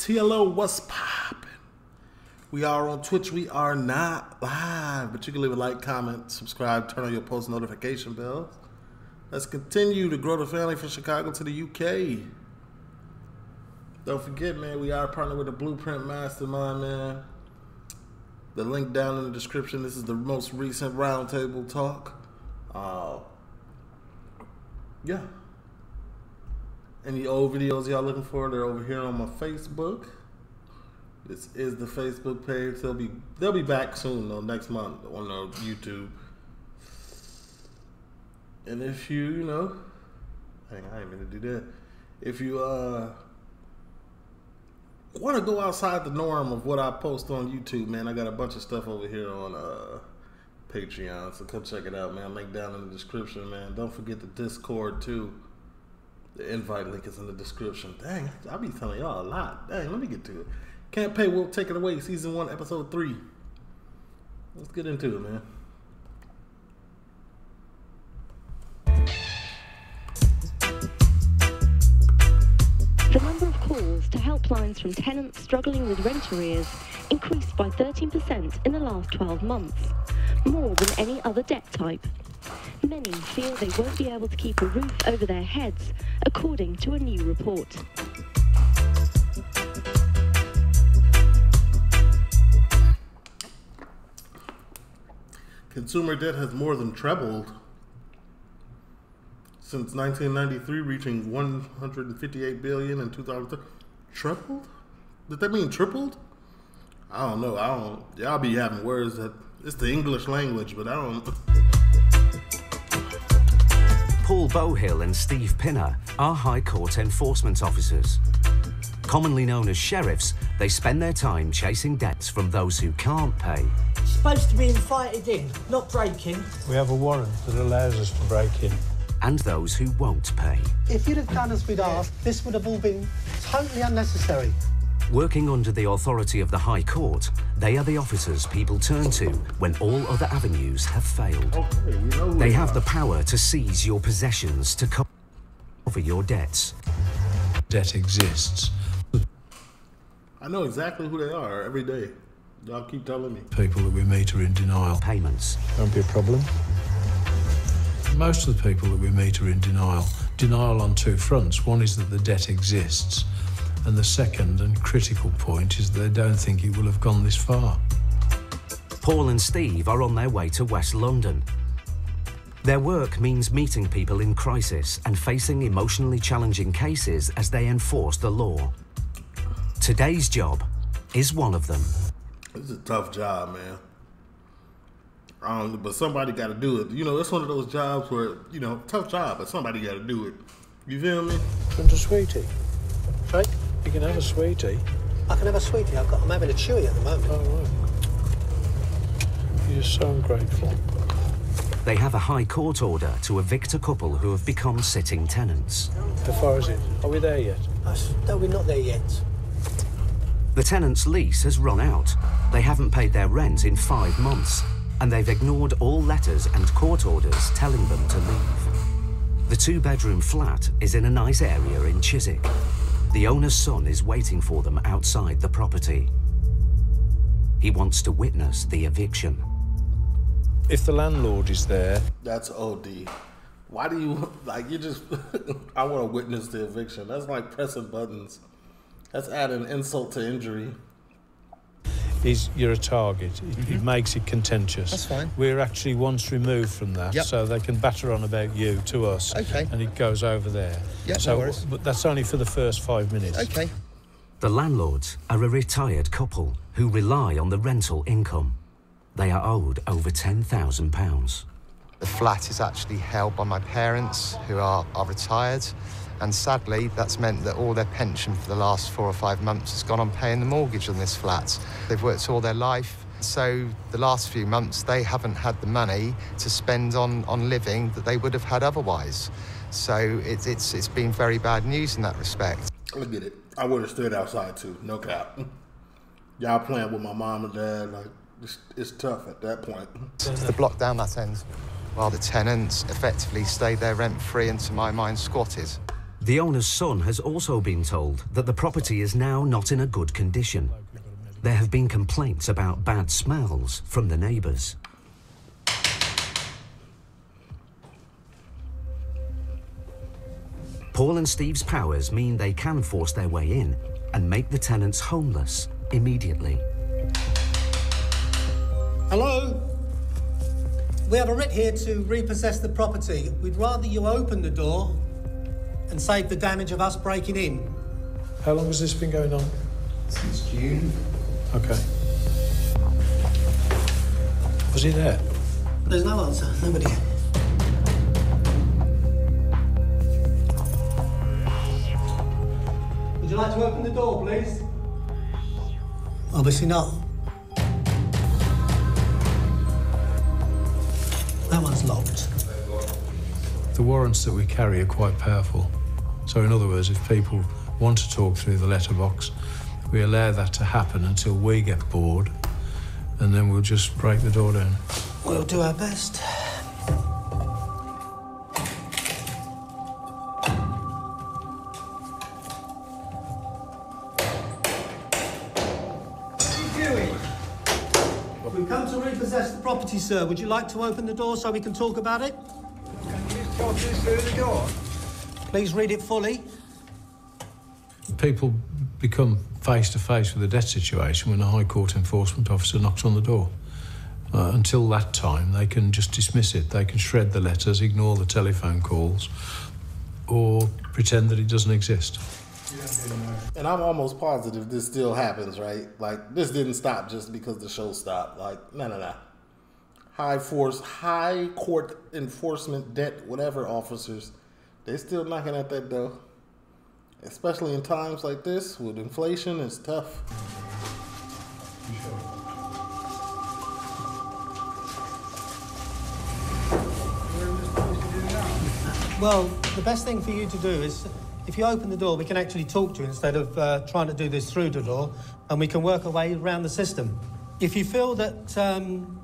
TLO, what's poppin'? We are on Twitch. We are not live, but you can leave a like, comment, subscribe, turn on your post notification bells. Let's continue to grow the family from Chicago to the UK. Don't forget, man, we are partnered with the Blueprint Mastermind, man. The link down in the description. This is the most recent roundtable talk. Uh, yeah. Any old videos y'all looking for? They're over here on my Facebook. This is the Facebook page. They'll be they'll be back soon though, next month on uh, YouTube. And if you, you know, hang on, I ain't gonna do that. If you uh want to go outside the norm of what I post on YouTube, man, I got a bunch of stuff over here on uh Patreon, so come check it out, man. Link down in the description, man. Don't forget the Discord too. The invite link is in the description. Dang, I'll be telling y'all a lot. Dang, let me get to it. Can't pay, we'll take it away. Season one, episode three. Let's get into it, man. The number of calls to helplines from tenants struggling with rent arrears increased by 13% in the last 12 months, more than any other debt type. Many feel they won't be able to keep a roof over their heads, according to a new report. Consumer debt has more than trebled since 1993, reaching 158 billion in 2003. Tripled? Did that mean tripled? I don't know. I don't. Y'all be having words that it's the English language, but I don't. Paul Bohill and Steve Pinner are High Court enforcement officers. Commonly known as sheriffs, they spend their time chasing debts from those who can't pay. supposed to be invited in, not breaking. We have a warrant that allows us to break in. and those who won't pay. If you'd have done as we'd asked, this would have all been totally unnecessary. Working under the authority of the High Court, they are the officers people turn to when all other avenues have failed. Okay, we know They they have are. the power to seize your possessions to cover your debts. Debt exists. I know exactly who they are every day. Y'all keep telling me. People that we meet are in denial. Payments. Won't be a problem. Most of the people that we meet are in denial. Denial on two fronts. One is that the debt exists, and the second and critical point is they don't think it will have gone this far. Paul and Steve are on their way to West London. Their work means meeting people in crisis and facing emotionally challenging cases as they enforce the law. Today's job is one of them. This is a tough job, man. Um, but somebody got to do it. You know, it's one of those jobs where you know, tough job, but somebody got to do it. You feel me? Want a sweetie? Right? You can have a sweetie. I can have a sweetie. I've got, I'm having a chewy at the moment. Oh, right. You're so ungrateful. They have a High Court order to evict a couple who have become sitting tenants. How far is it? Are we there yet? No, we're not there yet. The tenant's lease has run out. They haven't paid their rent in five months, and they've ignored all letters and court orders telling them to leave. The two bedroom flat is in a nice area in Chiswick. The owner's son is waiting for them outside the property. He wants to witness the eviction. If the landlord is there, That's OD. Why do you like? You just. I want to witness the eviction. That's like pressing buttons. That's adding insult to injury. Is you're a target. It, it mm-hmm. makes it contentious. That's fine. We're actually once removed from that, Yep. so they can batter on about you to us. Okay. And it goes over there. Yep, no so, worries. but that's only for the first five minutes. Okay. The landlords are a retired couple who rely on the rental income. They are owed over £10,000. The flat is actually held by my parents, who are, are retired, and sadly, that's meant that all their pension for the last four or five months has gone on paying the mortgage on this flat. They've worked all their life, so the last few months they haven't had the money to spend on, on living that they would have had otherwise. So it, it's, it's been very bad news in that respect. I get it. I would have stood outside too. No cap. Y'all playing with my mom and dad. Like it's, it's tough at that point. The block down that end, while the tenants effectively stay there rent free and, to my mind, squatted. The owner's son has also been told that the property is now not in a good condition. There have been complaints about bad smells from the neighbours. Paul and Steve's powers mean they can force their way in and make the tenants homeless immediately. Hello? We have a writ here to repossess the property. We'd rather you open the door and save the damage of us breaking in. How long has this been going on? Since June. Okay. Was he there? There's no answer. Nobody. Would you like to open the door, please? Obviously not. That one's locked. The warrants that we carry are quite powerful. So, in other words, if people want to talk through the letterbox, we allow that to happen until we get bored, and then we'll just break the door down. We'll do our best. We've come to repossess the property, sir. Would you like to open the door so we can talk about it? Can you talk this through the door? Please read it fully. People become face to face with a debt situation when a High Court enforcement officer knocks on the door. Uh, until that time, they can just dismiss it. They can shred the letters, ignore the telephone calls, or pretend that it doesn't exist. And I'm almost positive this still happens, right? Like this didn't stop just because the show stopped. Like no, no, no. High force, high court enforcement, debt, whatever officers, they still knocking at that door. Especially in times like this with inflation, it's tough. Well, the best thing for you to do is, if you open the door, we can actually talk to you instead of uh, trying to do this through the door, and we can work our way around the system. If you feel that um,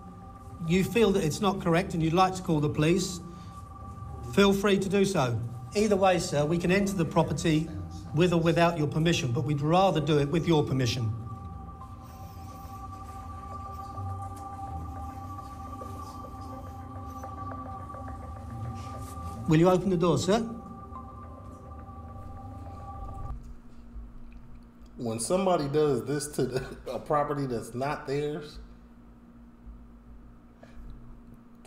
you feel that it's not correct and you'd like to call the police, feel free to do so. Either way, sir, we can enter the property with or without your permission, but we'd rather do it with your permission. Will you open the door, sir? When somebody does this to the, a property that's not theirs,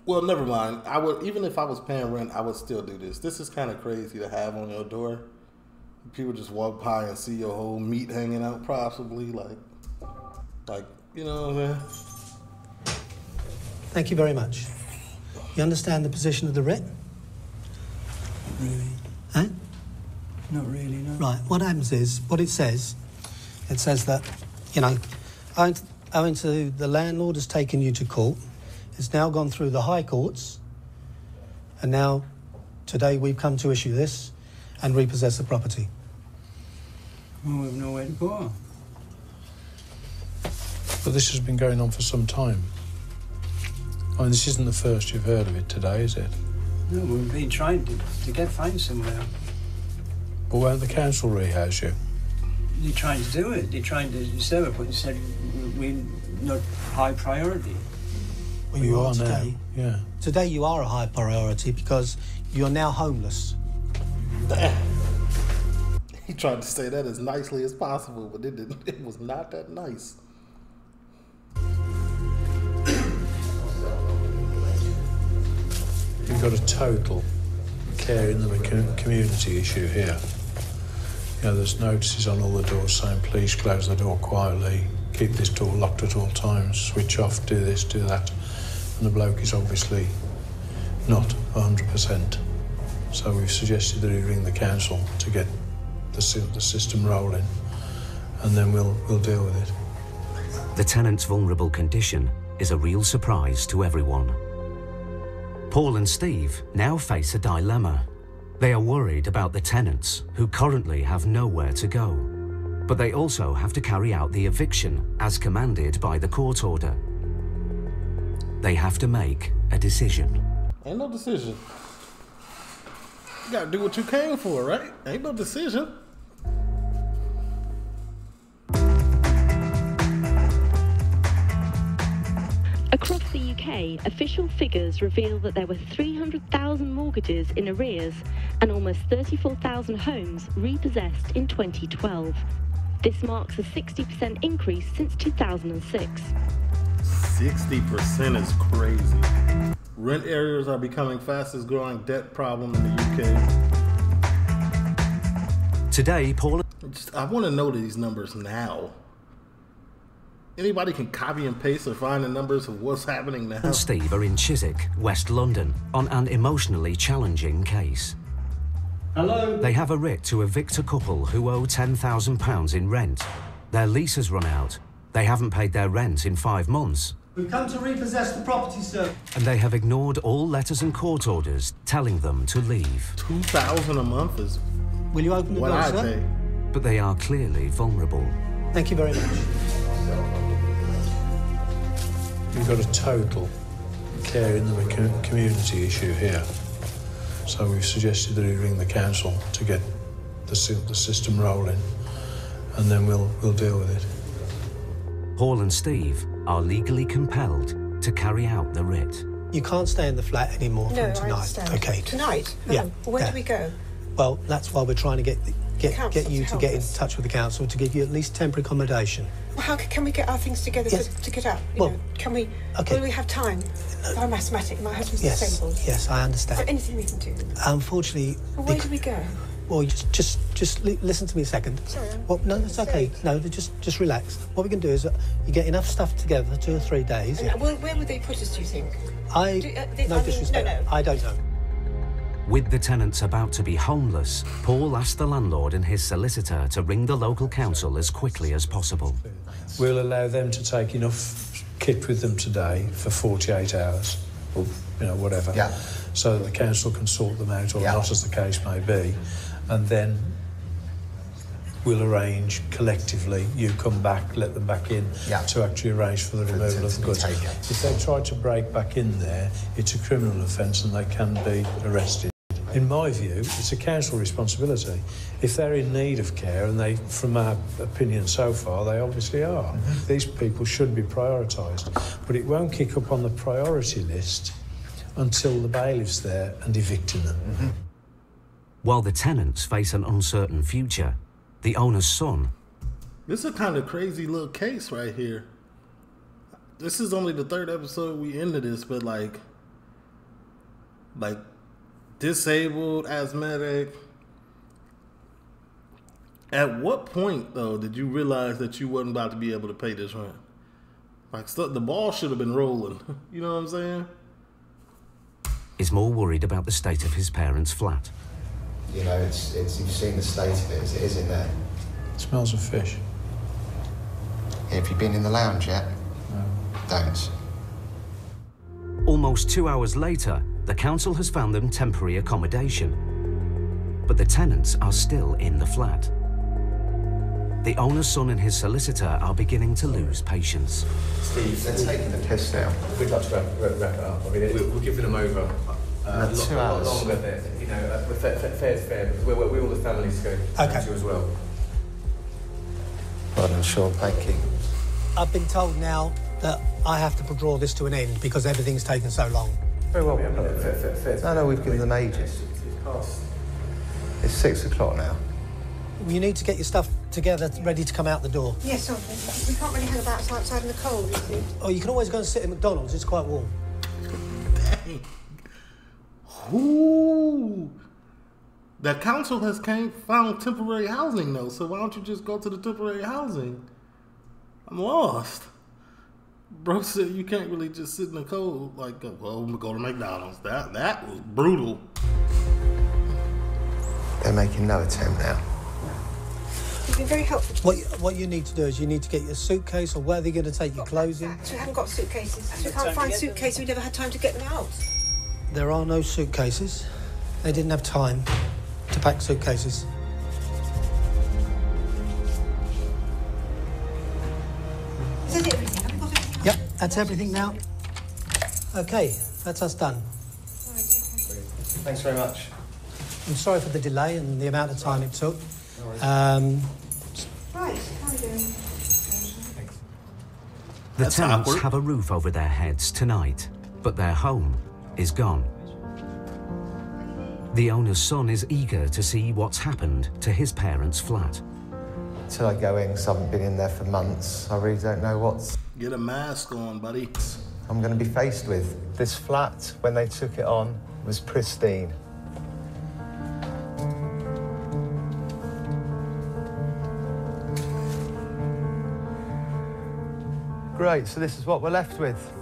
well, never mind. I would even if I was paying rent, I would still do this. This is kind of crazy to have on your door. People just walk by and see your whole meat hanging out, possibly like, like you know what I'm saying. Thank you very much. You understand the position of the writ? Really? Eh? Not really, no. Right. What happens is, what it says, it says that, you know, owing to, owing to the landlord has taken you to court, it's now gone through the high courts, and now, today we've come to issue this and repossess the property. Well, we've nowhere to go. But this has been going on for some time. I mean, this isn't the first you've heard of it today, is it? No, we've been trying to, to get find somewhere. But won't the council rehouse you? They're trying to do it. They're trying to serve it, but they said we're not high priority. Well, you are today. now. Yeah. Today you are a high priority because you're now homeless. He tried to say that as nicely as possible, but it didn't. It was not that nice. You've got a total care in the community issue here. You know, there's notices on all the doors saying, please close the door quietly, keep this door locked at all times, switch off, do this, do that. And the bloke is obviously not 100%. So we've suggested that he ring the council to get the, the system rolling, and then we'll, we'll deal with it. The tenant's vulnerable condition is a real surprise to everyone. Paul and Steve now face a dilemma. They are worried about the tenants, who currently have nowhere to go. But they also have to carry out the eviction as commanded by the court order. They have to make a decision. Ain't no decision. You gotta do what you came for, right? Ain't no decision. Across the UK, official figures reveal that there were 300,000 mortgages in arrears and almost 34,000 homes repossessed in 2012. This marks a 60% increase since 2006. 60% is crazy. Rent arrears are becoming fastest growing debt problem in the UK. Today, Paul Just, I want to know these numbers now. Anybody can copy and paste or find the numbers of what's happening now. and Steve are in Chiswick, West London, on an emotionally challenging case. Hello? They have a writ to evict a couple who owe £10,000 in rent. Their lease has run out. They haven't paid their rent in five months. We've come to repossess the property, sir. And they have ignored all letters and court orders telling them to leave. 2000 a month is Will you open the what door, I sir? pay. But they are clearly vulnerable. Thank you very much. We've got a total care in the community issue here. So we've suggested that we ring the council to get the, the system rolling, and then we'll, we'll deal with it. Paul and Steve are legally compelled to carry out the writ. You can't stay in the flat anymore No, from I tonight. understand. Okay. Tonight? No. Yeah, where yeah. do we go? Well, that's why we're trying to get get, get you to to help get in touch with the council to give you at least temporary accommodation. Well, how c- can we get our things together Yes. to, to get up? You Well, know, can we? okay. Will we have time? I'm asthmatic. My husband's Yes, disabled. yes, I Is there understand. anything we can do? Unfortunately, Well, where do we go? Well, just just just li- listen to me a second. Sorry, I'm Well, no, making a it's okay. No, just just relax. What we can do is uh, you get enough stuff together, two or three days. And where, where would they put us? Do you think? I Do- uh, they- I no mean, disrespect. no, no. I don't know. With the tenants about to be homeless, Paul asked the landlord and his solicitor to ring the local council as quickly as possible. We'll allow them to take enough kit with them today for 48 hours, or you know whatever, Yeah. so that the council can sort them out, or Yeah. not, as the case may be, and then we'll arrange collectively. You come back, let them back in, Yeah. to actually arrange for the For- removal of the goods. taken. If they try to break back in there, it's a criminal offence and they can be arrested. In my view, it's a council responsibility. If they're in need of care, and they, from our opinion so far, they obviously are, mm-hmm. these people should be prioritised. But it won't kick up on the priority list until the bailiff's there and evicting them. Mm-hmm. While the tenants face an uncertain future, the owner's son This is a kind of crazy little case right here. This is only the third episode we into this, but like, like disabled, asthmatic. At what point though did you realize that you wasn't about to be able to pay this rent? Like, stu- the ball should have been rolling. You know what I'm saying? is more worried about the state of his parents' flat. You know, it's, it's you've seen the state of it as it is in there. smells of fish. Have you been in the lounge yet? Don't. Almost two hours later, the council has found them temporary accommodation. But the tenants are still in the flat. The owner's son and his solicitor are beginning to lose patience. Steve, they're taking the piss now. We'd like to wrap, wrap, wrap it up. I mean, we're, we're giving them over uh, a, lot, two a lot hours. longer. There. You know, uh, fair, fair, fair's fair. because We, we, we want the families to go Okay. to as well. Well done, Sean. Thank you. I've been told now that I have to draw this to an end because everything's taken so long. Very well. Yeah, no, fair, fair, fair's No, no, we've given them ages. It's past. It's six o'clock now. You need to get your stuff together, ready to come out the door. Yes, yeah, so we can't really hang about outside in the cold. You see. Oh, you can always go and sit at McDonald's. It's quite warm. Dang. Ooh. The council has came found temporary housing though, so why don't you just go to the temporary housing? I'm lost. Bro said you can't really just sit in the cold like, uh, well, I'm gonna go to McDonald's. That that was brutal. They're making no attempt now. You've been very helpful. What you, what you need to do is you need to get your suitcase or where are they're going to take your clothes in. So we haven't got suitcases. So we can't find suitcases. We never had time to get them out. There are no suitcases. They didn't have time to pack suitcases. That's everything now. Okay, that's us done. Thanks very much. I'm sorry for the delay and the amount of time it took. Um, Right, how are we doing? The That's tenants awkward. have a roof over their heads tonight, but their home is gone. The owner's son is eager to see what's happened to his parents' flat. Till I go in, in, 'cause I haven't been in there for months, I really don't know what's Get a mask on, buddy. I'm going to be faced with. This flat, when they took it on, was pristine. Great, so this is what we're left with.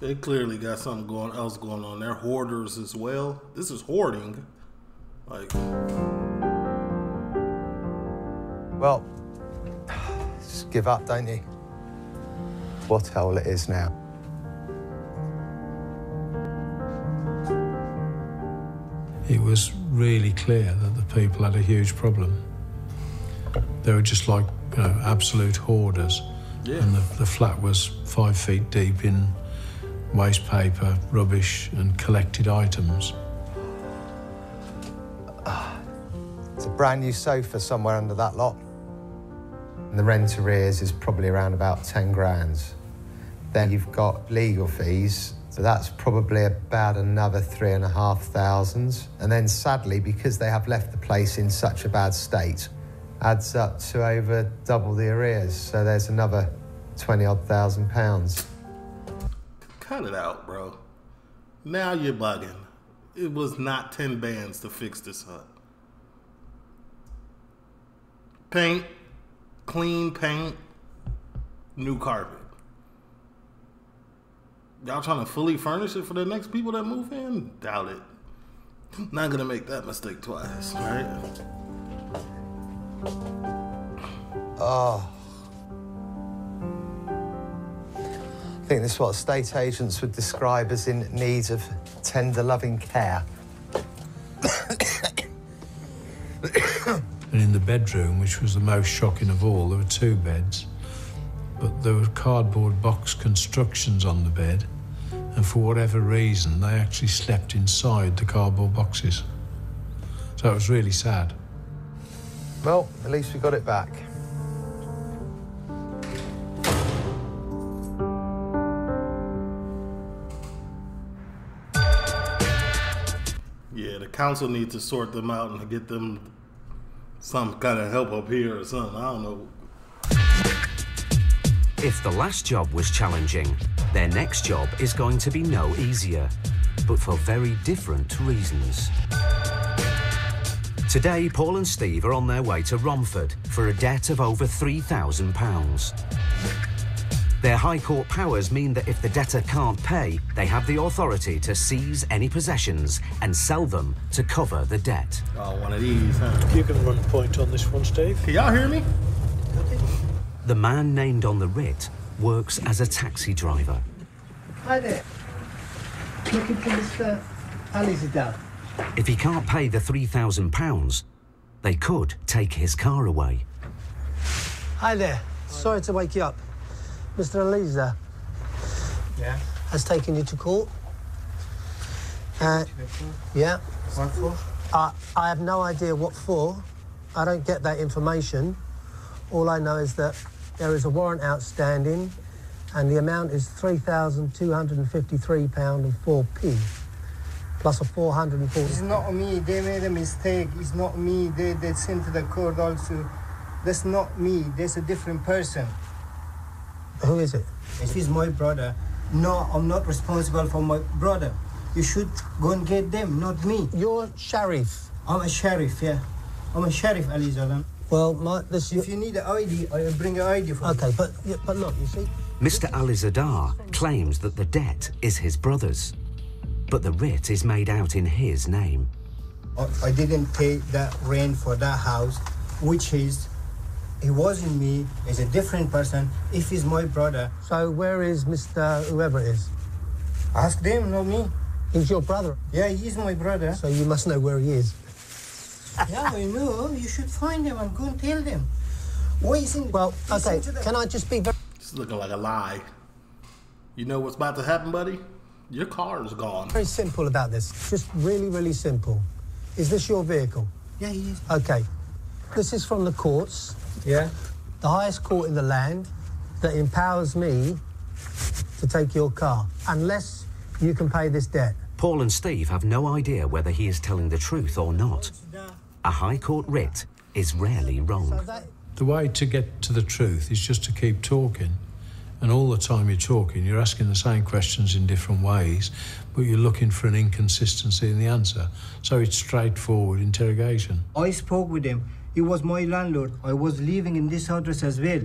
They clearly got something going else going on. They're hoarders as well. This is hoarding. Like, Well, just give up, don't you? What hell it is now. It was really clear that the people had a huge problem. They were just like, you know, absolute hoarders. Yeah. And the, the flat was five feet deep in waste paper, rubbish, and collected items. It's a brand new sofa somewhere under that lot. And the rent arrears is probably around about 10 grand. Then you've got legal fees, so that's probably about another three and a half thousand. And then sadly, because they have left the place in such a bad state, adds up to over double the arrears. So there's another 20 odd thousand pounds. cut it out, bro. Now you're bugging. It was not 10 bands to fix this hut. Paint, clean paint, new carpet. Y'all trying to fully furnish it for the next people that move in? Doubt it. Not gonna make that mistake twice, right? Oh. I think this is what estate agents would describe as in need of tender loving care. And in the bedroom, which was the most shocking of all, there were two beds, but there were cardboard box constructions on the bed, and for whatever reason, they actually slept inside the cardboard boxes. So it was really sad. Well, at least we got it back. Yeah, the council needs to sort them out and get them some kind of help up here or something. I don't know. If the last job was challenging, their next job is going to be no easier, but for very different reasons. Today, Paul and Steve are on their way to Romford for a debt of over £3,000. Their High Court powers mean that if the debtor can't pay, they have the authority to seize any possessions and sell them to cover the debt. Oh, one of these, huh? You can run point on this one, Steve. Can y'all hear me? The man named on the writ works as a taxi driver. Hi there. Looking for Mr. Alizadar. If he can't pay the £3,000, they could take his car away. Hi there. Sorry to wake you up. Mr. Aliza Yeah. has taken you to court. Uh, yeah. What for? Uh, I have no idea what for. I don't get that information. All I know is that there is a warrant outstanding and the amount is £3,253 and 4p plus a 440 It's not me. They made a mistake. It's not me. They they sent to the court also. That's not me. That's a different person. Who is it? If he's my brother, no, I'm not responsible for my brother. You should go and get them, not me. You're sheriff. I'm a sheriff, yeah. I'm a sheriff, Ali Zalan. Well, my, this. If you need an ID, I'll bring an ID for Okay, but yeah, but look, you see, Mr. Alizadar claims that the debt is his brother's, but the writ is made out in his name. I, I didn't pay that rent for that house, which is, he wasn't me. He's a different person. If he's my brother, so where is Mr. Whoever is? ask them, not me. He's your brother. Yeah, he's my brother. So you must know where he is. yeah, I know. You should find him and go and tell them. Why isn't Well, okay. the- Can I just be very? It's looking like a lie. You know what's about to happen, buddy? Your car is gone. Very simple about this. Just really, really simple. Is this your vehicle? Yeah, he is. Okay. This is from the courts. Yeah. The highest court in the land that empowers me to take your car, unless you can pay this debt. Paul and Steve have no idea whether he is telling the truth or not. A High Court writ is rarely wrong. The way to get to the truth is just to keep talking. And all the time you're talking, you're asking the same questions in different ways, but you're looking for an inconsistency in the answer. So it's straightforward interrogation. I spoke with him. He was my landlord. I was living in this address as well.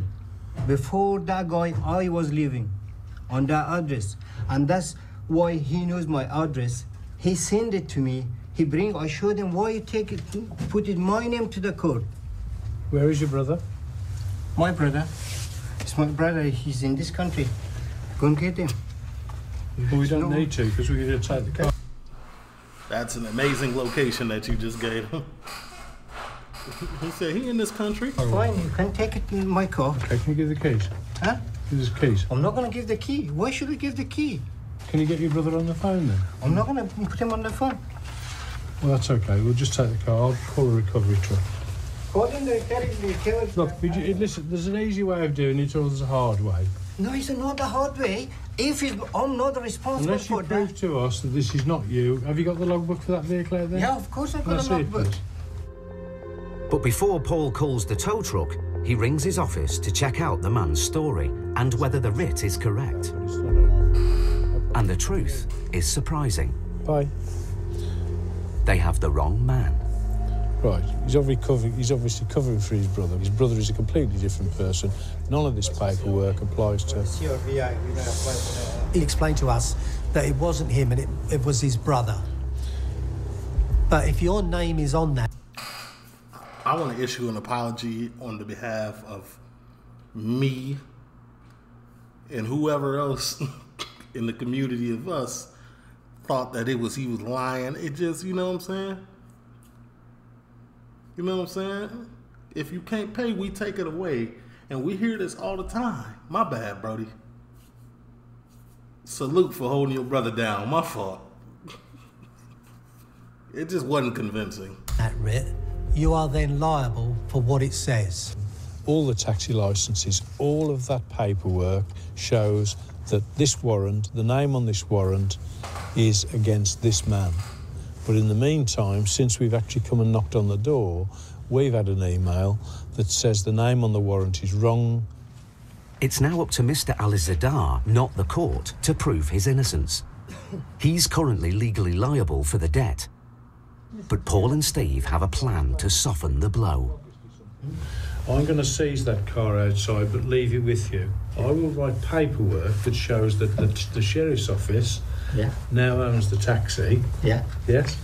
Before that guy, I was living on that address. And that's why he knows my address. He sent it to me. He bring, I showed him why you take it, put it my name to the court. Where is your brother? My brother. It's my brother. He's in this country. Go and get him. Well, we don't need to because we're going to take the car. That's an amazing location that you just gave him. He said he in this country. Fine, you can take it in my car. Okay, can you give the keys? Huh? Give us keys. I'm not going to give the key. Why should I give the key? Can you get your brother on the phone then? I'm not going to put him on the phone. Well, that's okay. We'll just take the car. I'll call a recovery truck. Call in the carriage. Look, we ju- listen, there's an easy way of doing it or there's a hard way. No, it's not the hard way. If it's, I'm not responsible Unless you for prove that. to us that this is not you, have you got the logbook for that vehicle out there? Yeah, of course I've Can I got a it, logbook. Please? But before Paul calls the tow truck, he rings his office to check out the man's story and whether the writ is correct. And the truth is surprising. Bye. They have the wrong man. Right, he's obviously, covering, he's obviously covering for his brother. His brother is a completely different person. None of this paperwork applies to. He explained to us that it wasn't him and it, it was his brother. But if your name is on that, I want to issue an apology on the behalf of me and whoever else in the community of us thought that it was he was lying. It just, you know what I'm saying? You know what I'm saying? If you can't pay, we take it away. And we hear this all the time. My bad, Brody. Salute for holding your brother down. My fault. it just wasn't convincing. that writ, you are then liable for what it says. All the taxi licenses, all of that paperwork shows that this warrant, the name on this warrant, is against this man. But in the meantime, since we've actually come and knocked on the door, we've had an email that says the name on the warrant is wrong. It's now up to Mr. Alizadar, not the court, to prove his innocence. He's currently legally liable for the debt. But Paul and Steve have a plan to soften the blow. I'm going to seize that car outside, but leave it with you. I will write paperwork that shows that the, the sheriff's office Yeah. now owns the taxi. Yeah. Yes?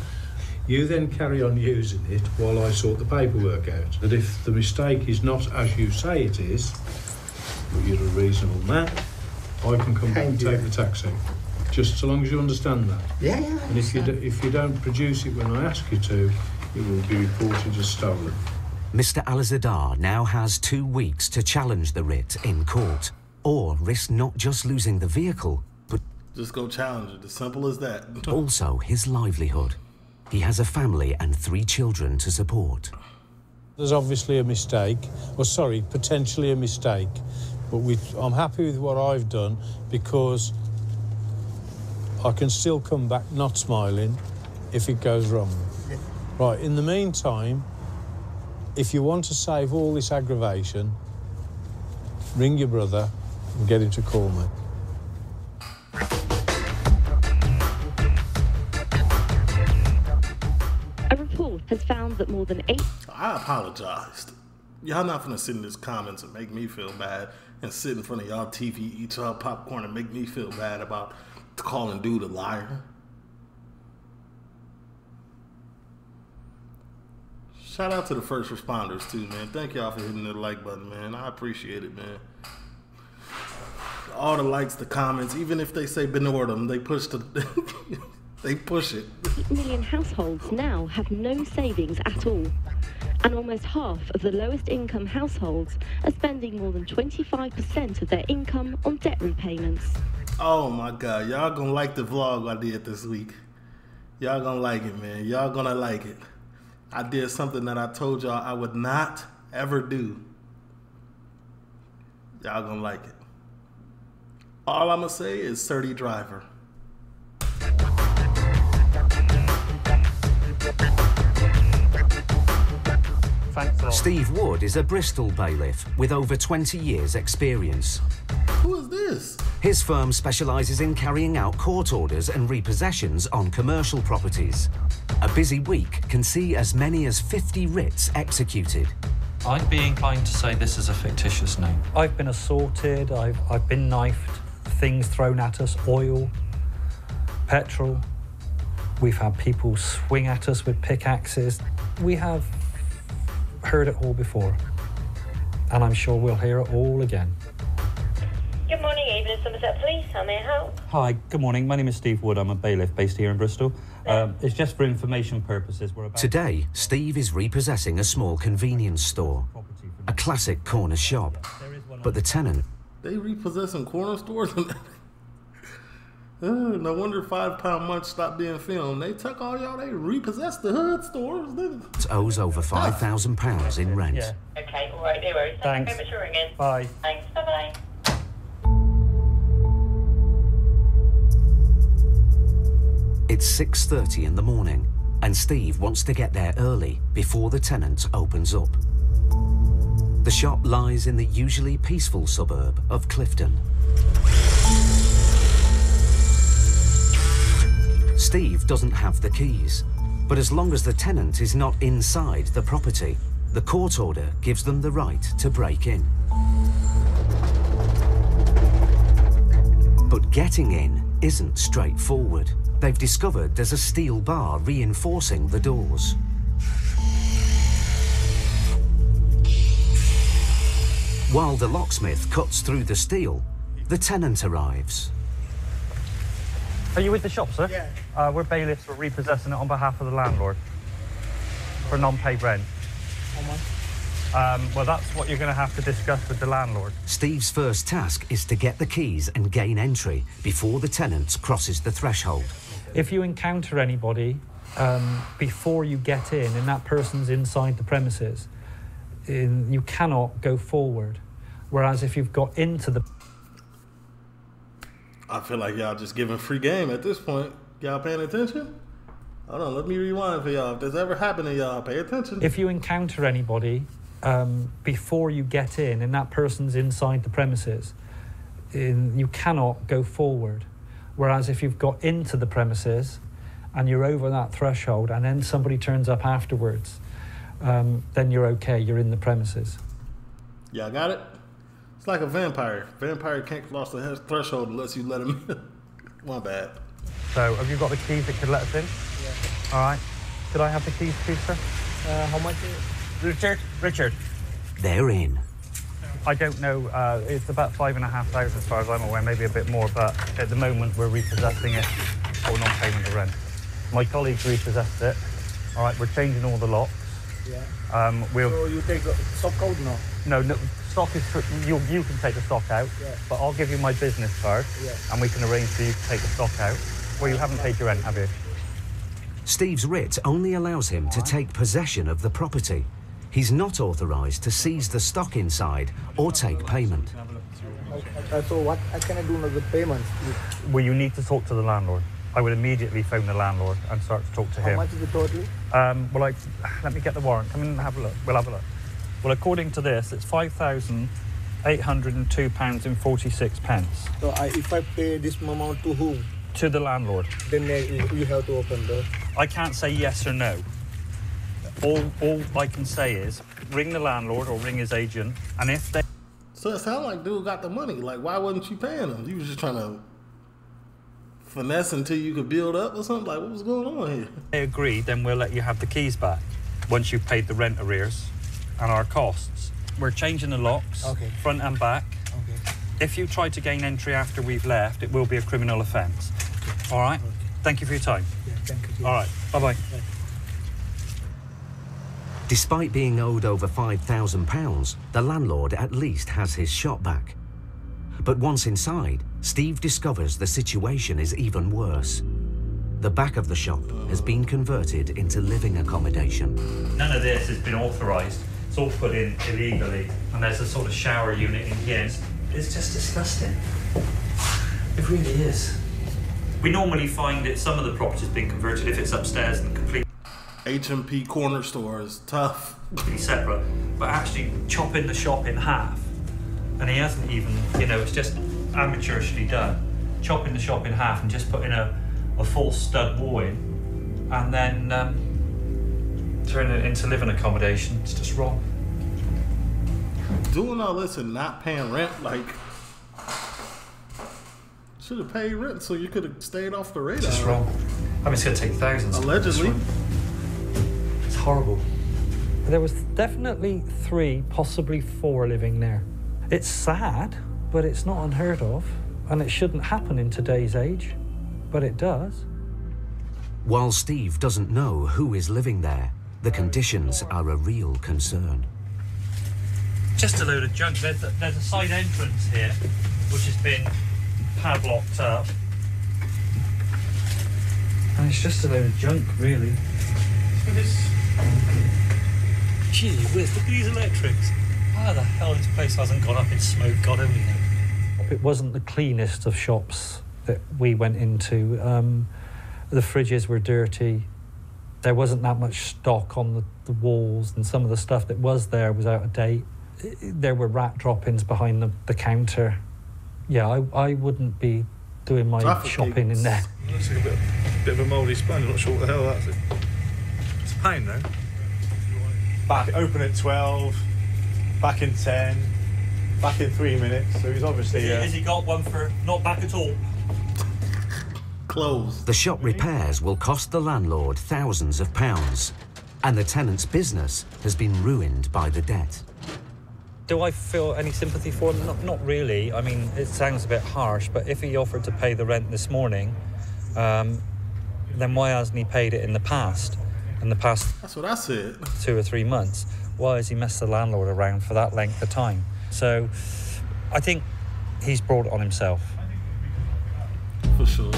You then carry on using it while I sort the paperwork out. That if the mistake is not as you say it is, but you're a reasonable man, I can come back and you. take the taxi. Just so long as you understand that. Yeah, yeah. And if you, do, if you don't produce it when I ask you to, it will be reported as stolen. Mr. Alizadar now has two weeks to challenge the writ in court, or risk not just losing the vehicle, but Just go challenge it. As simple as that. also his livelihood. He has a family and three children to support. There's obviously a mistake, or sorry, potentially a mistake, but we, I'm happy with what I've done because I can still come back not smiling if it goes wrong. Right, in the meantime, if you want to save all this aggravation, ring your brother and get him to call me. A report has found that more than eight I apologized. Y'all not finna sit in these comments and make me feel bad and sit in front of y'all TV, eat y'all popcorn and make me feel bad about calling dude a liar. Shout out to the first responders too, man. Thank y'all for hitting the like button, man. I appreciate it, man. All the likes, the comments, even if they say Benordum, they push the they push it. million households now have no savings at all. And almost half of the lowest income households are spending more than 25% of their income on debt repayments. Oh my god, y'all gonna like the vlog I did this week. Y'all gonna like it, man. Y'all gonna like it. I did something that I told y'all I would not ever do. Y'all gonna like it. All I'm gonna say is 30 driver. Steve Wood is a Bristol bailiff with over 20 years' experience. Who is this? His firm specialises in carrying out court orders and repossessions on commercial properties. A busy week can see as many as 50 writs executed. I'd be inclined to say this is a fictitious name. I've been assaulted, I've, I've been knifed, things thrown at us, oil, petrol. We've had people swing at us with pickaxes. We have heard it all before, and I'm sure we'll hear it all again. Good morning, Avon and Somerset Police. How may I help? Hi, good morning. My name is Steve Wood. I'm a bailiff based here in Bristol. Um, it's just for information purposes. We're about Today, Steve is repossessing a small convenience store, a classic corner shop. But the tenant They repossessing corner stores? Uh, no wonder Five Pound Munch stopped being filmed. They took all y'all, they repossessed the hood stores. didn't they? owes over £5,000 in rent. Yeah. Okay, all right, no worries. Thank Thanks. very much for ringing. Bye. Thanks. Bye. Bye It's 6:30 in the morning, and Steve wants to get there early before the tenant opens up. The shop lies in the usually peaceful suburb of Clifton. Steve doesn't have the keys, but as long as the tenant is not inside the property, the court order gives them the right to break in. But getting in isn't straightforward. They've discovered there's a steel bar reinforcing the doors. While the locksmith cuts through the steel, the tenant arrives. Are you with the shop, sir? Yeah. Uh, we're bailiffs. We're repossessing it on behalf of the landlord for non-paid rent. How much? Um, well, that's what you're going to have to discuss with the landlord. Steve's first task is to get the keys and gain entry before the tenant crosses the threshold. If you encounter anybody um, before you get in and that person's inside the premises, in, you cannot go forward. Whereas if you've got into the I feel like y'all just giving free game at this point. Y'all paying attention? Hold on, let me rewind for y'all. If this ever happened to y'all, pay attention. if you encounter anybody um, before you get in and that person's inside the premises, in, you cannot go forward. Whereas if you've got into the premises and you're over that threshold and then somebody turns up afterwards, um, then you're okay, you're in the premises. Y'all got it? It's like a vampire. Vampire can't cross the threshold unless you let him in. My bad. So have you got the keys that could let us in? Yeah. All right. Could I have the keys, please, sir? Uh, how much? Richard? Richard. They're in. I don't know. Uh, it's about five and a half thousand as far as I'm aware, maybe a bit more, but at the moment we're repossessing it for non-payment of rent. My colleagues repossessed it. All right, we're changing all the locks. Yeah. Um, we'll So you take the stock out now? no, no stock is tr- you. You can take the stock out, Yeah. but I'll give you my business card, Yeah. and we can arrange for you to take the stock out. Well, you haven't paid your rent, have you? Steve's writ only allows him to take possession of the property. He's not authorised to seize the stock inside or take payment. Uh, so what can I do with the payments? Well, you need to talk to the landlord. I would immediately phone the landlord and start to talk to How him. much is it totally? Um, well, I, let me get the warrant. Come in and have a look. We'll have a look. Well, according to this, it's five thousand eight hundred and two pounds and forty-six pence So I, if I pay this amount to whom? to the landlord. Then uh, you you have to open the. I can't say yes or no. All, all I can say is ring the landlord or ring his agent, and if they So it sounded like dude got the money. Like, why wasn't you paying him? You was just trying to finesse until you could build up or something. Like, what was going on here? they agree, then we'll let you have the keys back once you've paid the rent arrears and our costs. We're changing the locks, Okay. front and back. Okay. If you try to gain entry after we've left, it will be a criminal offence. Okay. All right? Thank you for your time. Yeah, thank you. All right. Bye bye. Despite being owed over £5,000, the landlord at least has his shop back. But once inside, Steve discovers the situation is even worse. The back of the shop has been converted into living accommodation. None of this has been authorised. It's all put in illegally, and there's a sort of shower unit in here. It's, it's just disgusting. It really is. We normally find that some of the property's been converted if it's upstairs and completely HMP corner store is tough. separate, but actually chopping the shop in half, and he hasn't even, you know, it's just amateurishly done. Chopping the shop in half and just putting a, a full stud wall in, and then um, turning it into living accommodation. It's just wrong. Doing all this and not paying rent, like should have paid rent so you could have stayed off the radar. Just wrong. I mean, it's going to take thousands. Allegedly. It's horrible. There was definitely three, possibly four living there. It's sad, but it's not unheard of, and it shouldn't happen in today's age, but it does. While Steve doesn't know who is living there, the conditions are a real concern. Just a load of junk. There's a, there's a side entrance here, which has been padlocked up. And it's just a load of junk, really. Gee whiz, look at these electrics. How the hell this place hasn't gone up in smoke, God only knows. It wasn't the cleanest of shops that we went into. Um, the fridges were dirty. There wasn't that much stock on the, the walls, and some of the stuff that was there was out of date. There were rat droppings behind the, the counter. Yeah, I, I wouldn't be doing my Traffic shopping in there. Looks like a bit, bit of a mouldy sponge. I'm not sure what the hell that's. It's a pain though. Back open at twelve, back in ten, back in three minutes. So he's obviously. Uh, Has he got one for not back at all? Closed. The shop repairs will cost the landlord thousands of pounds, and the tenant's business has been ruined by the debt. Do I feel any sympathy for him? Not, not really. I mean, it sounds a bit harsh, but if he offered to pay the rent this morning, um, then why hasn't he paid it in the past? In the past That's what I said. two or three months? Why has he messed the landlord around for that length of time? So I think he's brought it on himself. For sure.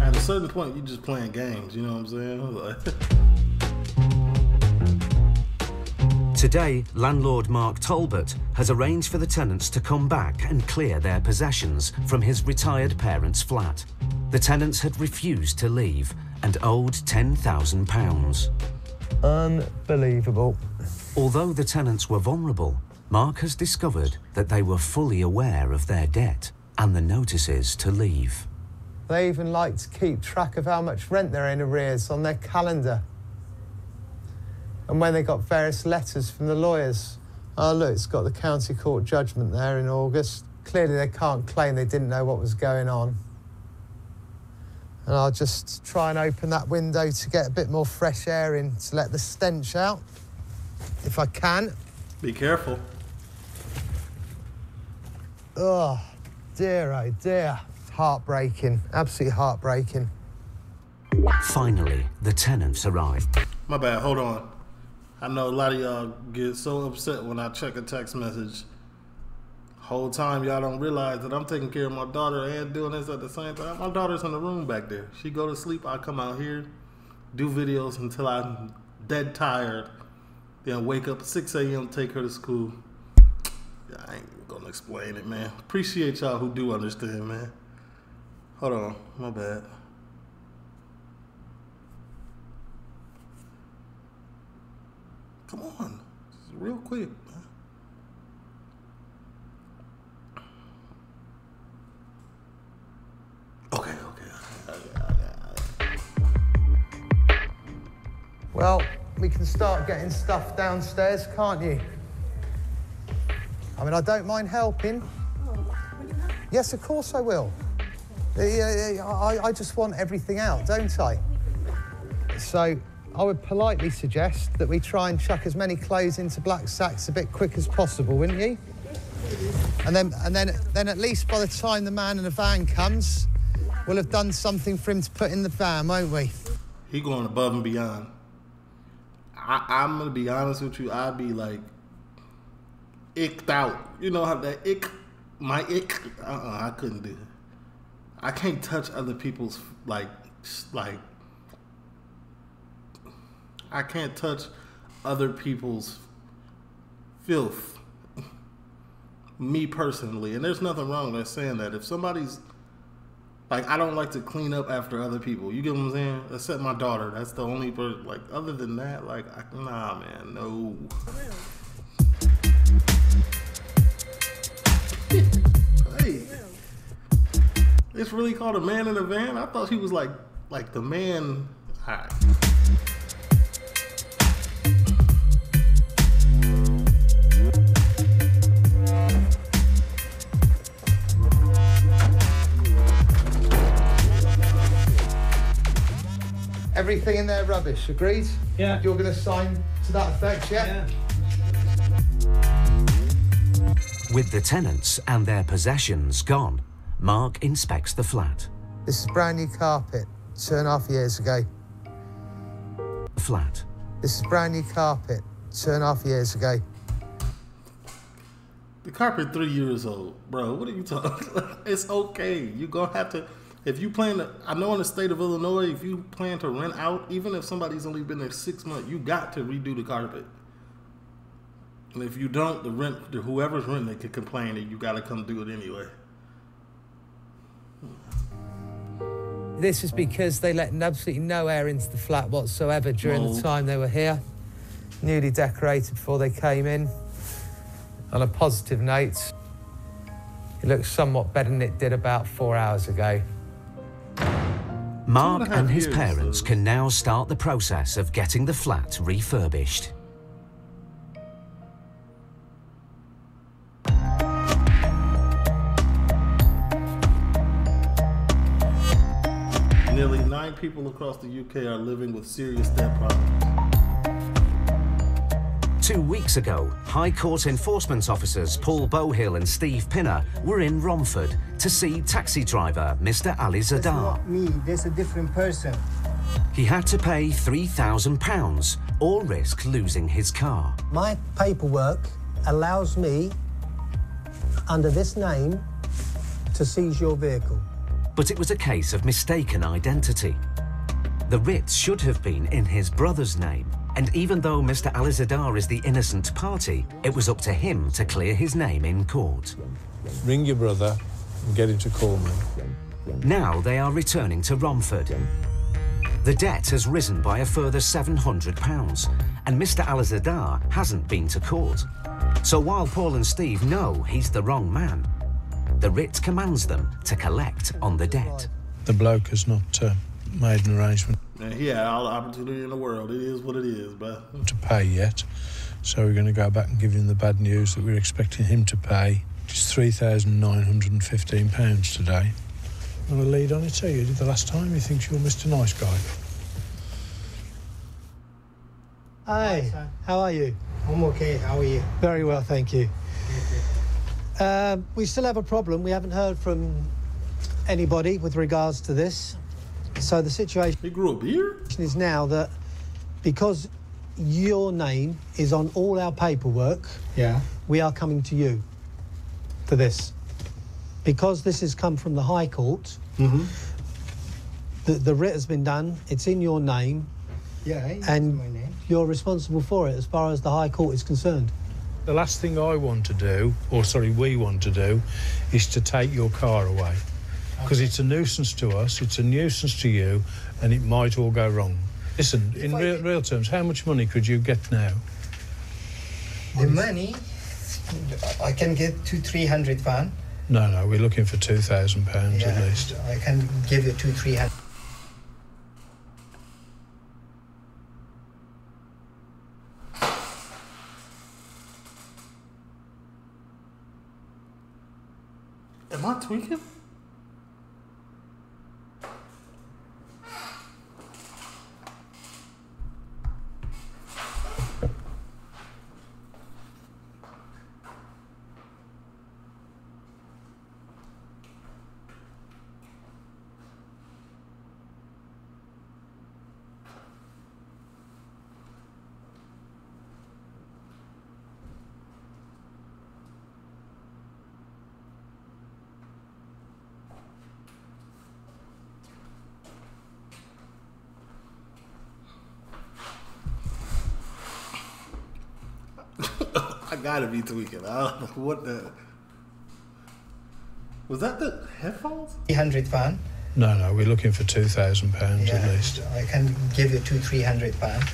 At a certain point, you're just playing games. You know what I'm saying? Like, Today, landlord Mark Talbot has arranged for the tenants to come back and clear their possessions from his retired parents' flat. The tenants had refused to leave and owed £10,000. Unbelievable. Although the tenants were vulnerable, Mark has discovered that they were fully aware of their debt and the notices to leave. They even like to keep track of how much rent they're in arrears on their calendar. And when they got various letters from the lawyers. Oh, look, it's got the county court judgment there in August. Clearly, they can't claim they didn't know what was going on. And I'll just try and open that window to get a bit more fresh air in to let the stench out, if I can. be careful. Oh, dear, oh dear. Heartbreaking, absolutely heartbreaking. Finally, the tenants arrive. My bad. Hold on. I know a lot of y'all get so upset when I check a text message. Whole time y'all don't realize that I'm taking care of my daughter and doing this at the same time. My daughter's in the room back there. She go to sleep. I come out here, do videos until I'm dead tired. Then wake up at 6 a.m. take her to school. I ain't gonna explain it, man. Appreciate y'all who do understand, man. Hold on, my bad. Come on, real quick. man. Okay, okay. Well, we can start getting stuff downstairs, can't you? I mean, I don't mind helping. Yes, of course I will. I, I just want everything out, don't I? So I would politely suggest that we try and chuck as many clothes into black sacks a bit quick as possible, wouldn't you? And then, and then, then at least by the time the man in the van comes, we'll have done something for him to put in the van, won't we? He going above and beyond. I, I'm gonna be honest with you. I'd be like icked out. You know how that ick my ick. Uh-uh, I couldn't do it. I can't touch other people's like like. I can't touch other people's filth. Me personally, and there's nothing wrong with saying that. If somebody's like, I don't like to clean up after other people. You get what I'm saying? Except my daughter. That's the only person. Like, other than that, like, I, nah, man, no. hey, it's really called a man in a van. I thought he was like, like the man. All right. Everything in there rubbish, agreed? Yeah. You're going to sign to that effect, yeah? With the tenants and their possessions gone, Mark inspects the flat. This is brand new carpet, two and a half years ago. Flat. This is brand new carpet, two and a half years ago. The carpet three years old, bro. What are you talking? it's okay. You're gonna have to. If you plan to, I know in the state of Illinois, if you plan to rent out, even if somebody's only been there six months, you got to redo the carpet. And if you don't, the rent, the whoever's renting it could complain, and you got to come do it anyway. This is because they let absolutely no air into the flat whatsoever during No. the time they were here. Newly decorated before they came in. On a positive note, it looks somewhat better than it did about four hours ago. Mark and a half and his parents can now start the process of getting the flat refurbished. Nearly nine people across the UK are living with serious debt problems. Two weeks ago, High Court enforcement officers Paul Bohill and Steve Pinner were in Romford to see taxi driver Mr. Ali That's Zadar. not me. That's a different person. He had to pay £3,000 or risk losing his car. My paperwork allows me, under this name, to seize your vehicle. But it was a case of mistaken identity. The writ should have been in his brother's name, and even though Mr. Alizadar is the innocent party, it was up to him to clear his name in court. Ring your brother and get him to call me. Now they are returning to Romford. The debt has risen by a further £700, and Mr. Alizadar hasn't been to court. So while Paul and Steve know he's the wrong man, the writ commands them to collect on the debt. The bloke has not uh, made an arrangement And he had all the opportunity in the world. It is what it is, but to pay yet. So we're going to go back and give him the bad news that we're expecting him to pay. It's £3,915 today. I'm going to lead on it to you. did The last time he thinks you're Mr. Nice Guy. Hi, how are you? I'm okay. How are you? Very well, thank you. Um, we still have a problem. We haven't heard from anybody with regards to this. So the situation he grew up here? is now that because your name is on all our paperwork, Yeah. we are coming to you for this. Because this has come from the High Court, Mm-hmm. the, the writ has been done, it's in your name, Yeah. and my name. you're responsible for it as far as the High Court is concerned. The last thing I want to do, or sorry, we want to do, is to take your car away. Because it's a nuisance to us, it's a nuisance to you, and it might all go wrong. Listen, in real, real terms, how much money could you get now? The money, I can get two, three hundred pound. No, no, we're looking for £2,000 Yeah, at least. I can give you two, three hundred. am I tweaking? Gotta be tweaking. I don't know what the. Was that the headphones? 300 pound. No, no, we're looking for two thousand pounds at least. I can give you two, three hundred pounds.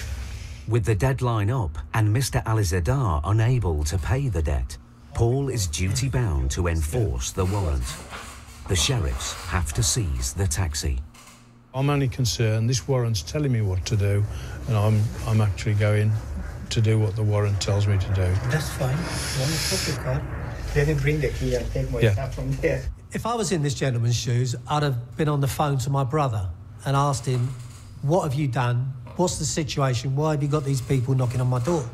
With the deadline up and Mr. Alizadar unable to pay the debt, Paul is duty bound to enforce the warrant. The sheriffs have to seize the taxi. I'm only concerned this warrant's telling me what to do, and I'm I'm actually going to do what the warrant tells me to do. That's fine. You want to put the car? Let me bring the key and take my Yeah. stuff from there. If I was in this gentleman's shoes, I'd have been on the phone to my brother and asked him, What have you done? What's the situation? Why have you got these people knocking on my door?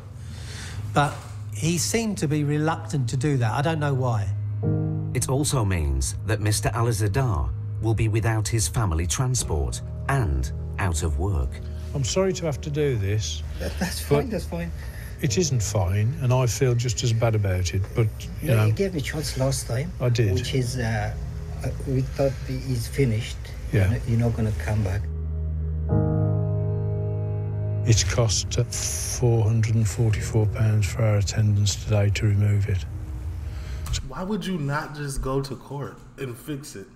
But he seemed to be reluctant to do that. I don't know why. It also means that Mr. Alizadar will be without his family transport and out of work. I'm sorry to have to do this. That, that's fine. That's fine. It isn't fine, and I feel just as bad about it. But you No, know, you gave me a chance last time. I did. Which is, uh, uh, we thought the- he's finished. Yeah. You're not, you're not going to come back. it's cost uh, four hundred and forty-four pounds for our attendance today to remove it. Why would you not just go to court and fix it?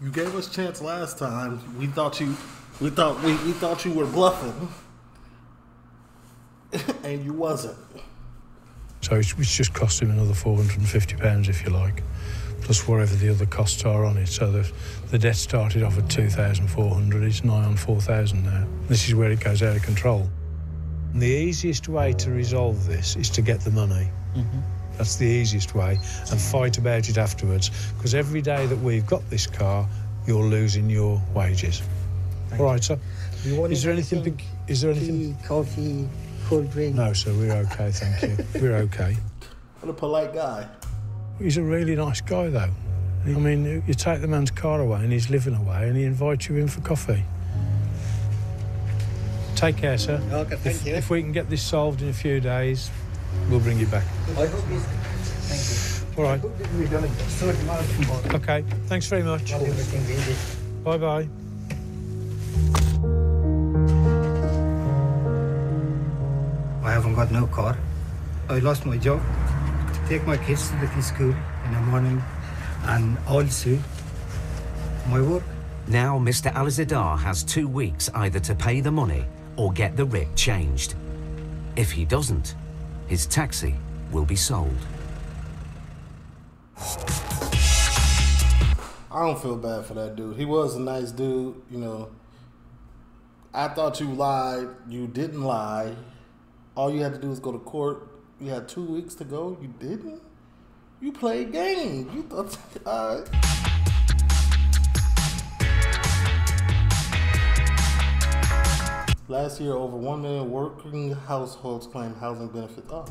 You gave us chance last time. We thought you, we thought we, we thought you were bluffing, and you wasn't. So it's, it's just cost him another four hundred and fifty pounds, if you like, plus whatever the other costs are on it. So the the debt started off at two thousand four hundred. It's nigh on four thousand now. This is where it goes out of control. And the easiest way to resolve this is to get the money. Mm-hmm. That's the easiest way, and fight about it afterwards. Because every day that we've got this car, you're losing your wages. All right, sir. You want Is there anything? big- Is there anything? Tea, coffee, cold drink? No, sir. We're okay, thank you. We're okay. What a polite guy. He's a really nice guy, though. I mean, you take the man's car away and he's living away, and he invites you in for coffee. Take care, sir. Okay, thank if, you. If we can get this solved in a few days, we'll bring you back. I hope he's. Thank you. All right. I hope that we're going to sort him out tomorrow. Okay. Thanks very much. Not everything easy. Bye bye. I haven't got no car. I lost my job. Take my kids to the school in the morning, and also my work. Now, Mr. Alizadar has two weeks either to pay the money or get the writ changed. If he doesn't, his taxi will be sold. I don't feel bad for that dude. He was a nice dude, you know. I thought you lied. You didn't lie. All you had to do was go to court. You had two weeks to go. You didn't. You played games. You thought, all Last year, over 1 million working households claimed housing benefits. Oh,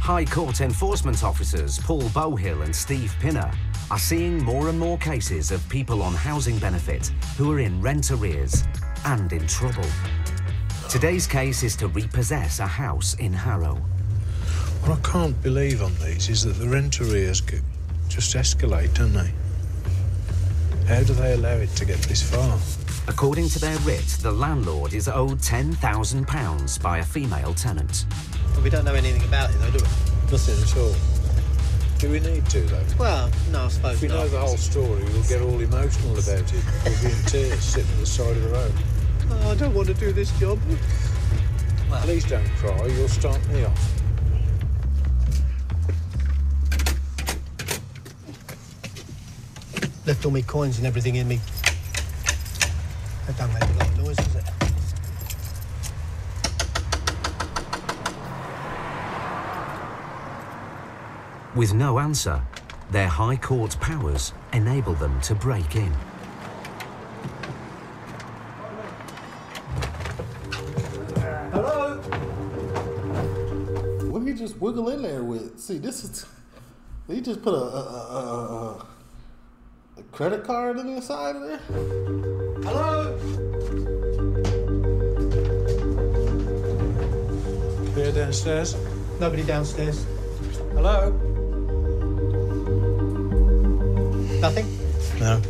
High Court enforcement officers Paul Bohill and Steve Pinner are seeing more and more cases of people on housing benefit who are in rent arrears and in trouble. Today's case is to repossess a house in Harrow. What I can't believe on these is that the rent arrears g- just escalate, don't they? How do they allow it to get this far? According to their writ, the landlord is owed £10,000 by a female tenant. We don't know anything about it, though, do we? Nothing at all. Do we need to, though? Well, no, I suppose If we not. know the whole story, we'll get all emotional about it. We'll be in tears sitting at the side of the road. Oh, I don't want to do this job. Please don't cry, you'll start me off. Left all my coins and everything in me. That don't make a lot of noise, does it? With no answer, their High Court powers enable them to break in. Hello? What did he just wiggle in there with? See, this is. He just put a, a, a, a, a credit card in the side of there? Hello? Clear downstairs? Nobody downstairs. Hello? Nothing? No.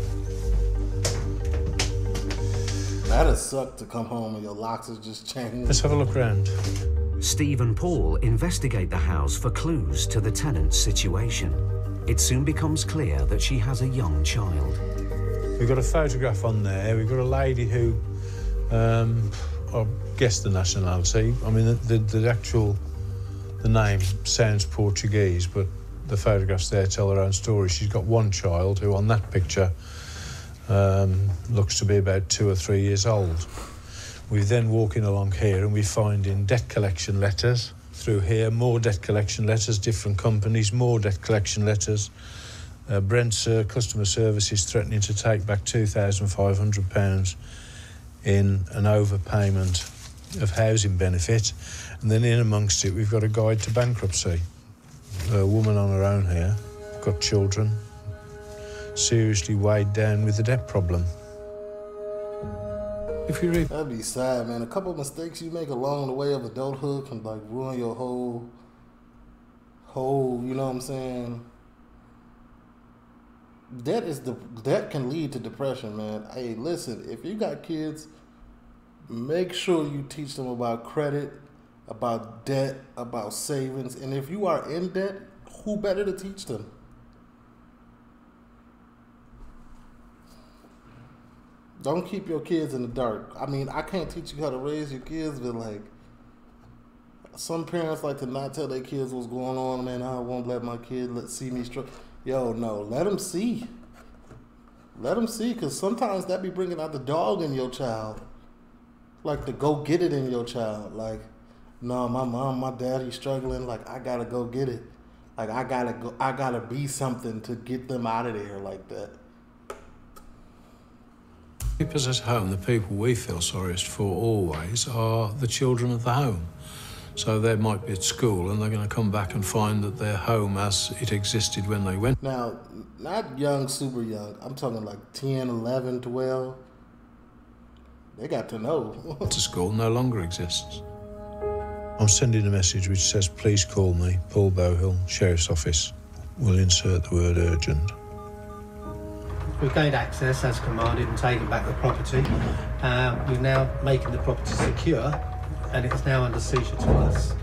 That'd suck to come home and your locks is just changed. Let's have a look around. Steve and Paul investigate the house for clues to the tenant's situation. It soon becomes clear that she has a young child. We've got a photograph on there. We've got a lady who, um, I guess the nationality. I mean, the, the, the actual, the name sounds Portuguese, but the photographs there tell her own story. She's got one child who, on that picture, um, looks to be about two or three years old. We're then walking along here and we find in debt collection letters through here, more debt collection letters, different companies, more debt collection letters. Uh, Brent's uh, customer service is threatening to take back £2,500 in an overpayment of housing benefit. And then in amongst it, we've got a guide to bankruptcy. A woman on her own here, got children, seriously weighed down with the debt problem. If you read, That'd be sad, man. A couple of mistakes you make along the way of adulthood can like ruin your whole, whole. You know what I'm saying? Debt is the debt can lead to depression, man. Hey, listen, if you got kids, make sure you teach them about credit, about debt, about savings, and if you are in debt, who better to teach them? Don't keep your kids in the dark. I mean, I can't teach you how to raise your kids, but like, some parents like to not tell their kids what's going on. Man, I won't let my kid let see me struggle. Yo, no, let them see. Let them see, cause sometimes that be bringing out the dog in your child, like the go get it in your child. Like, no, my mom, my daddy struggling. Like, I gotta go get it. Like, I gotta go. I gotta be something to get them out of there like that. keep at home, the people we feel sorriest for always are the children of the home. So they might be at school and they're going to come back and find that their home as it existed when they went Now, not young, super young. I'm talking like 10, 11, 12. They got to know. to school no longer exists. I'm sending a message which says, please call me, Paul Bohill, Sheriff's Office. We'll insert the word urgent. We've gained access as commanded and taken back the property. Uh, we're now making the property secure and it's now under seizure to us.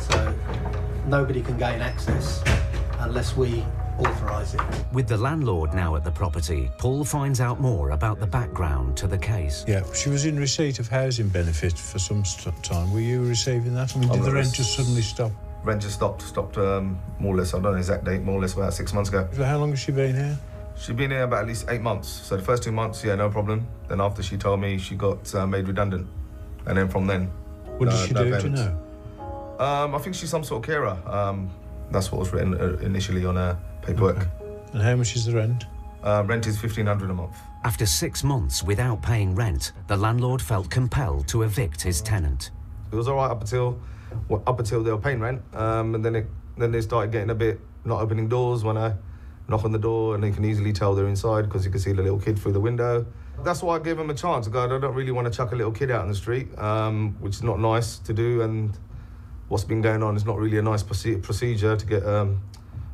So nobody can gain access unless we authorise it. With the landlord now at the property, Paul finds out more about the background to the case. Yeah, she was in receipt of housing benefit for some st- time. Were you receiving that? I mean, I'm did the rent just suddenly stop? Rent just stopped, stopped um, more or less, I don't know the exact date, more or less about six months ago. So how long has she been here? She's been here about at least eight months. So the first two months, yeah, no problem. Then after she told me she got uh, made redundant. And then from then, What no- did she no do, do you know? Um, I think she's some sort of carer. Um, that's what was written uh, initially on her paperwork. And how much is the rent? Uh, rent is fifteen hundred a month. After six months without paying rent, the landlord felt compelled to evict his tenant. It was all right up until well, up until they were paying rent, um, and then it, then they started getting a bit not opening doors when I knock on the door, and they can easily tell they're inside because you can see the little kid through the window. That's why I gave him a chance. I go, I don't really want to chuck a little kid out in the street, um, which is not nice to do, and what's been going on is not really a nice procedure to get um,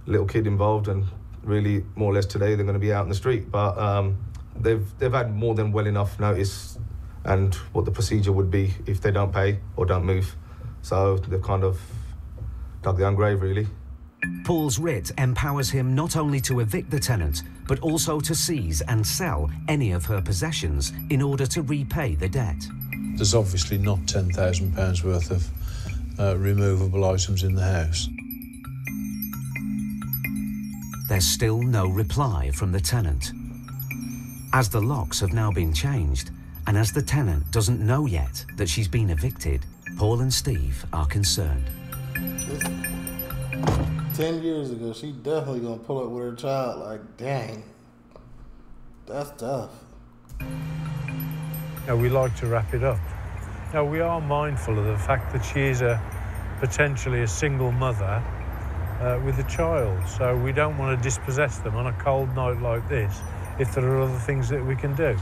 a little kid involved, and really more or less today they're going to be out in the street, but. Um, They've, they've had more than well enough notice and what the procedure would be if they don't pay or don't move. So they've kind of dug their own grave, really. Paul's writ empowers him not only to evict the tenant, but also to seize and sell any of her possessions in order to repay the debt. There's obviously not £10,000 worth of uh, removable items in the house. There's still no reply from the tenant. As the locks have now been changed, and as the tenant doesn't know yet that she's been evicted, Paul and Steve are concerned. Ten years ago, she definitely gonna pull up with her child. Like, dang, that's tough. Now, we like to wrap it up. Now, we are mindful of the fact that she is a potentially a single mother uh, with a child, so we don't want to dispossess them on a cold night like this if there are other things that we can do.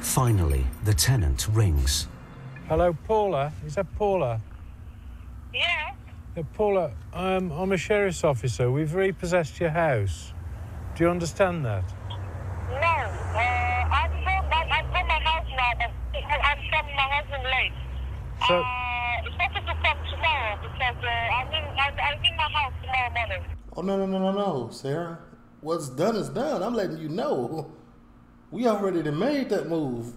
Finally, the tenant rings. Hello, Paula. Is that Paula? Yeah. Yeah, Paula, um, I'm a sheriff's officer. We've repossessed your house. Do you understand that? No. Uh, I'm from, I sold my house now. I'm from my husband late. So- uh, it's better to come tomorrow because uh, I'm, in, I'm, I'm in my house tomorrow morning. Oh no no no no no, Sarah. What's done is done. I'm letting you know. We already made that move.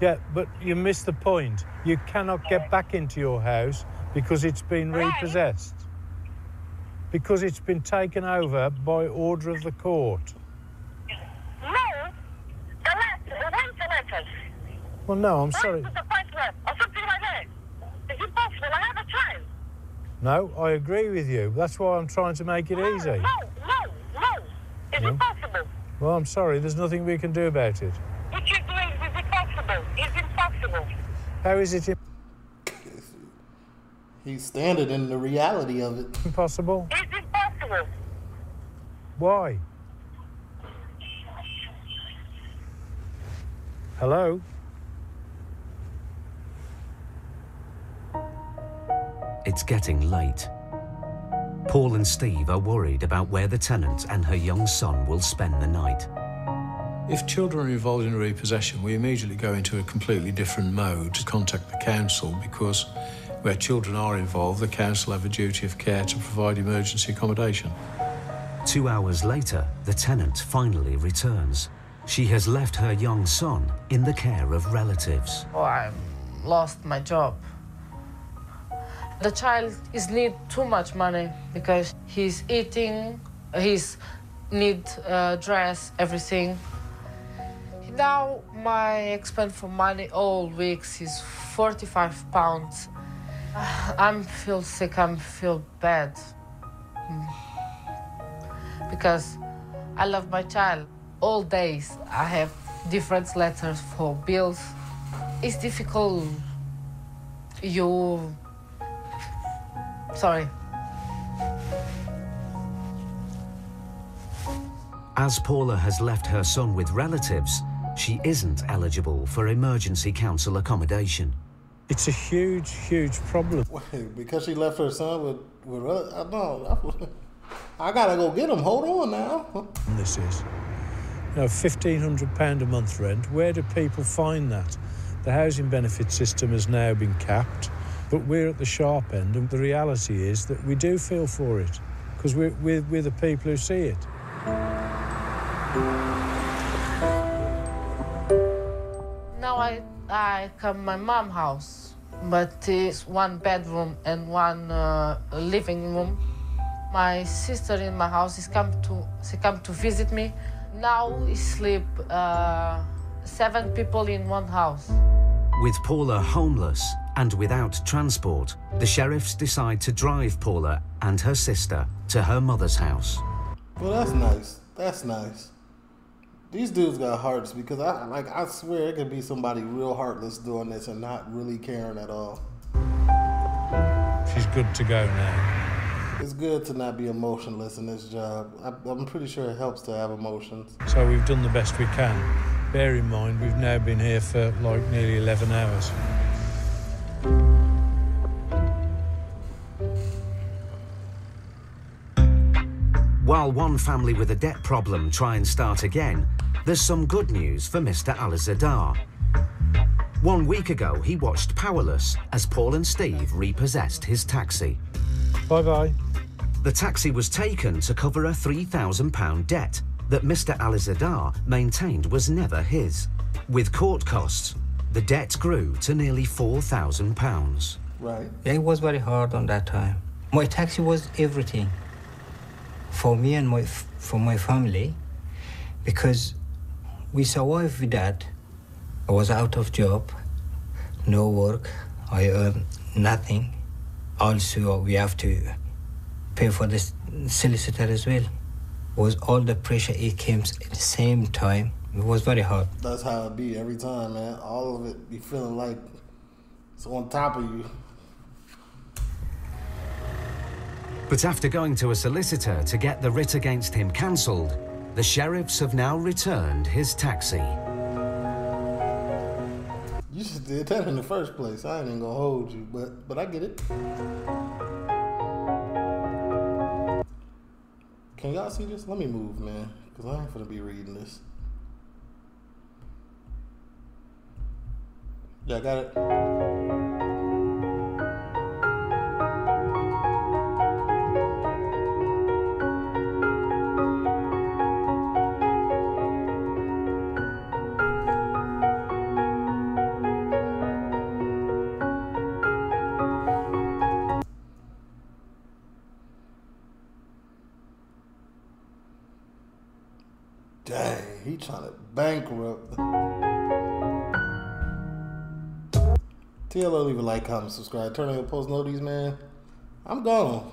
Yeah, but you missed the point. You cannot get back into your house because it's been repossessed. Because it's been taken over by order of the court. No, the letter, the letters? Well, no, I'm sorry. Where's the appointment or something like that? Is it possible? I have a child. No, I agree with you. That's why I'm trying to make it easy. No, no, no. Is No. it possible? Well, I'm sorry, there's nothing we can do about it. What you're doing, is it possible? Is it possible? How is it He's standing in the reality of it. impossible? Is it possible? Why? Hello? It's getting late. Paul and Steve are worried about where the tenant and her young son will spend the night. If children are involved in a repossession, we immediately go into a completely different mode to contact the council because where children are involved, the council have a duty of care to provide emergency accommodation. Two hours later, the tenant finally returns. She has left her young son in the care of relatives. Oh, I lost my job. The child is need too much money because he's eating, he's need uh, dress, everything. Now my expense for money all weeks is 45 pounds. I'm feel sick, I'm feel bad. Because I love my child. All days I have different letters for bills. It's difficult. You sorry. As Paula has left her son with relatives, she isn't eligible for emergency council accommodation. It's a huge, huge problem. Wait, because she left her son with with I know. I, I gotta go get him. Hold on now. This is. You know, £1,500 a month rent, where do people find that? The housing benefit system has now been capped, but we're at the sharp end, and the reality is that we do feel for it because we're, we're, we're the people who see it. I I come my mom house, but it's one bedroom and one uh, living room. My sister in my house is come to she come to visit me. Now we sleep uh, seven people in one house. With Paula homeless and without transport, the sheriffs decide to drive Paula and her sister to her mother's house. Well, that's nice. That's nice. These dudes got hearts because I like. I swear it could be somebody real heartless doing this and not really caring at all. She's good to go now. It's good to not be emotionless in this job. I, I'm pretty sure it helps to have emotions. So we've done the best we can. Bear in mind, we've now been here for like nearly 11 hours. While one family with a debt problem try and start again, there's some good news for Mr. Alizadar. One week ago, he watched powerless as Paul and Steve repossessed his taxi. Bye bye. The taxi was taken to cover a £3,000 debt that Mr. Alizadar maintained was never his. With court costs, the debt grew to nearly £4,000. Right. Yeah, it was very hard on that time. My taxi was everything for me and my for my family because we survived with that. I was out of job, no work, I earned nothing. Also, we have to pay for the solicitor as well. Was all the pressure it came at the same time. It was very hard. That's how it be every time, man. All of it be feeling like it's on top of you. But after going to a solicitor to get the writ against him cancelled, the sheriffs have now returned his taxi. You just did that in the first place. I ain't even gonna hold you, but but I get it. Can y'all see this? Let me move, man, because I ain't gonna be reading this. Yeah, I got it. TLO, leave a like, comment, subscribe, turn on your post notices, man. I'm gone.